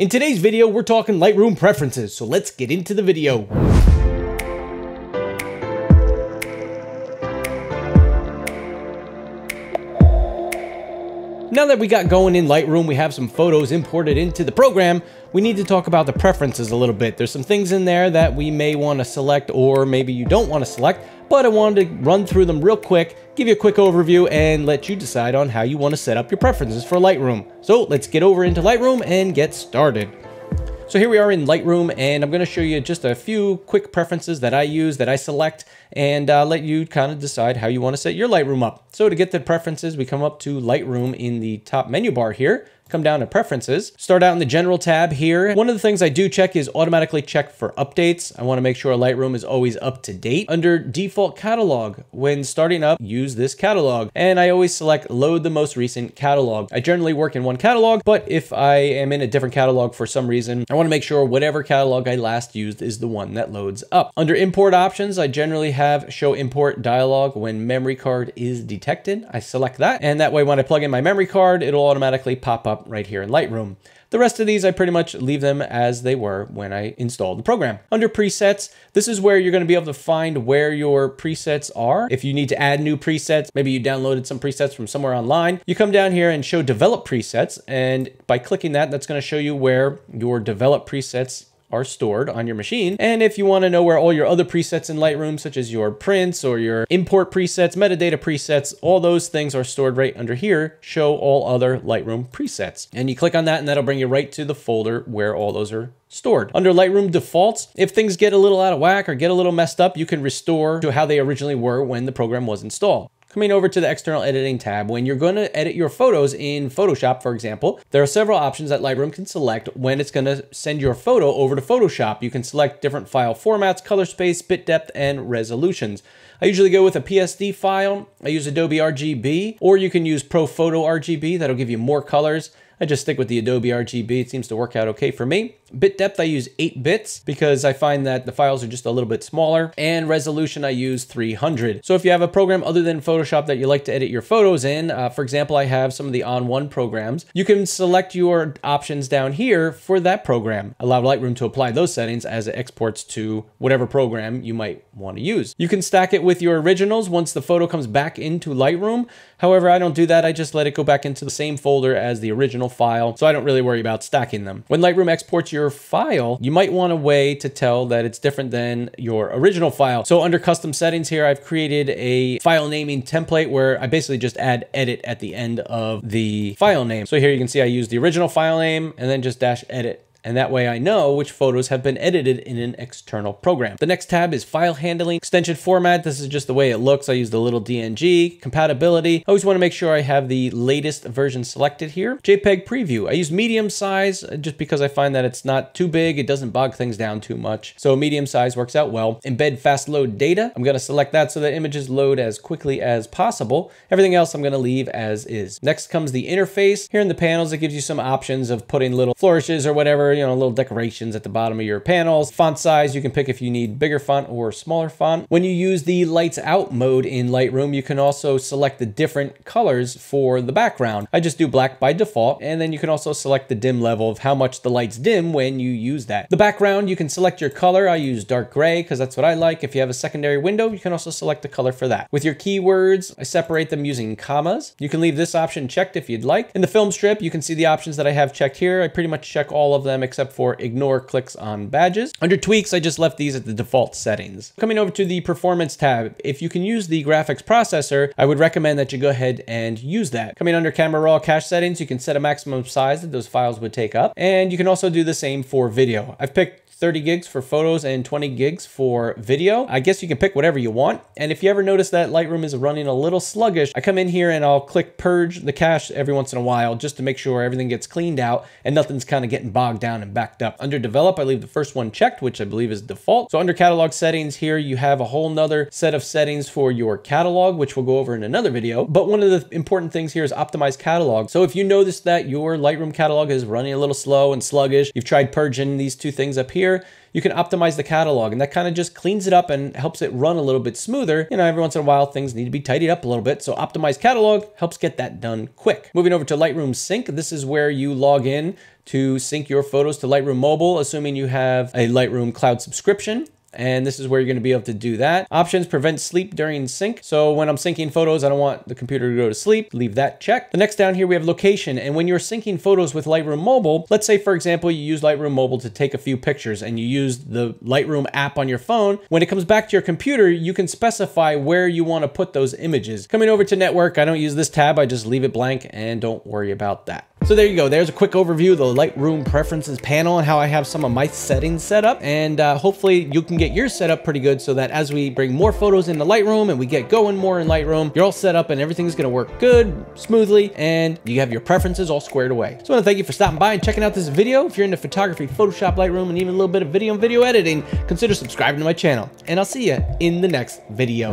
In today's video, we're talking Lightroom preferences, so let's get into the video. Now that we got going in Lightroom, we have some photos imported into the program, we need to talk about the preferences a little bit. There's some things in there that we may want to select or maybe you don't want to select, but I wanted to run through them real quick, give you a quick overview, and let you decide on how you want to set up your preferences for Lightroom. So let's get over into Lightroom and get started. So here we are in Lightroom and I'm going to show you just a few quick preferences that I use, that I select, and uh, let you kind of decide how you want to set your Lightroom up. So to get the preferences, we come up to Lightroom in the top menu bar here come down to preferences, start out in the general tab here. One of the things I do check is automatically check for updates. I wanna make sure Lightroom is always up to date. Under default catalog, when starting up, use this catalog. And I always select load the most recent catalog. I generally work in one catalog, but if I am in a different catalog for some reason, I wanna make sure whatever catalog I last used is the one that loads up. Under import options, I generally have show import dialog when memory card is detected. I select that, and that way when I plug in my memory card, it'll automatically pop up right here in Lightroom. The rest of these, I pretty much leave them as they were when I installed the program. Under presets, this is where you're gonna be able to find where your presets are. If you need to add new presets, maybe you downloaded some presets from somewhere online, you come down here and show develop presets. And by clicking that, that's gonna show you where your develop presets are stored on your machine. And if you want to know where all your other presets in Lightroom, such as your prints or your import presets, metadata presets, all those things are stored right under here, show all other Lightroom presets. And you click on that and that'll bring you right to the folder where all those are stored. Under Lightroom defaults, if things get a little out of whack or get a little messed up, you can restore to how they originally were when the program was installed. Coming over to the external editing tab, when you're going to edit your photos in Photoshop, for example, there are several options that Lightroom can select when it's going to send your photo over to Photoshop. You can select different file formats, color space, bit depth, and resolutions. I usually go with a PSD file. I use Adobe RGB, or you can use ProPhoto RGB. That'll give you more colors. I just stick with the Adobe RGB. It seems to work out okay for me. Bit depth, I use 8 bits because I find that the files are just a little bit smaller. And resolution, I use 300. So if you have a program other than Photoshop that you like to edit your photos in, uh, for example, I have some of the ON1 programs, you can select your options down here for that program. Allow Lightroom to apply those settings as it exports to whatever program you might want to use. You can stack it with your originals once the photo comes back into Lightroom. However, I don't do that. I just let it go back into the same folder as the original file, so I don't really worry about stacking them. When Lightroom exports your your file, you might want a way to tell that it's different than your original file. So under custom settings here, I've created a file naming template where I basically just add edit at the end of the file name. So here you can see I use the original file name and then just dash edit and that way I know which photos have been edited in an external program. The next tab is file handling, extension format. This is just the way it looks. I use the little DNG, compatibility. I always want to make sure I have the latest version selected here. JPEG preview. I use medium size just because I find that it's not too big. It doesn't bog things down too much. So medium size works out well. Embed fast load data. I'm going to select that so that images load as quickly as possible. Everything else I'm going to leave as is. Next comes the interface. Here in the panels, it gives you some options of putting little flourishes or whatever you know, little decorations at the bottom of your panels. Font size, you can pick if you need bigger font or smaller font. When you use the lights out mode in Lightroom, you can also select the different colors for the background. I just do black by default, and then you can also select the dim level of how much the lights dim when you use that. The background, you can select your color. I use dark gray because that's what I like. If you have a secondary window, you can also select the color for that. With your keywords, I separate them using commas. You can leave this option checked if you'd like. In the film strip, you can see the options that I have checked here. I pretty much check all of them except for ignore clicks on badges. Under tweaks, I just left these at the default settings. Coming over to the performance tab, if you can use the graphics processor, I would recommend that you go ahead and use that. Coming under camera raw cache settings, you can set a maximum size that those files would take up. And you can also do the same for video. I've picked 30 gigs for photos and 20 gigs for video. I guess you can pick whatever you want. And if you ever notice that Lightroom is running a little sluggish, I come in here and I'll click purge the cache every once in a while just to make sure everything gets cleaned out and nothing's kind of getting bogged down and backed up. Under develop, I leave the first one checked, which I believe is default. So under catalog settings here, you have a whole nother set of settings for your catalog, which we'll go over in another video. But one of the important things here is optimize catalog. So if you notice that your Lightroom catalog is running a little slow and sluggish, you've tried purging these two things up here, here, you can optimize the catalog and that kind of just cleans it up and helps it run a little bit smoother. You know, every once in a while things need to be tidied up a little bit. So optimize catalog helps get that done quick. Moving over to Lightroom Sync, this is where you log in to sync your photos to Lightroom Mobile, assuming you have a Lightroom cloud subscription and this is where you're going to be able to do that. Options prevent sleep during sync. So when I'm syncing photos, I don't want the computer to go to sleep. Leave that checked. The next down here, we have location. And when you're syncing photos with Lightroom Mobile, let's say, for example, you use Lightroom Mobile to take a few pictures and you use the Lightroom app on your phone. When it comes back to your computer, you can specify where you want to put those images. Coming over to network, I don't use this tab. I just leave it blank and don't worry about that. So there you go. There's a quick overview of the Lightroom preferences panel and how I have some of my settings set up. And uh, hopefully you can get yours set up pretty good so that as we bring more photos into Lightroom and we get going more in Lightroom, you're all set up and everything's gonna work good, smoothly, and you have your preferences all squared away. So I wanna thank you for stopping by and checking out this video. If you're into photography, Photoshop, Lightroom, and even a little bit of video and video editing, consider subscribing to my channel. And I'll see you in the next video.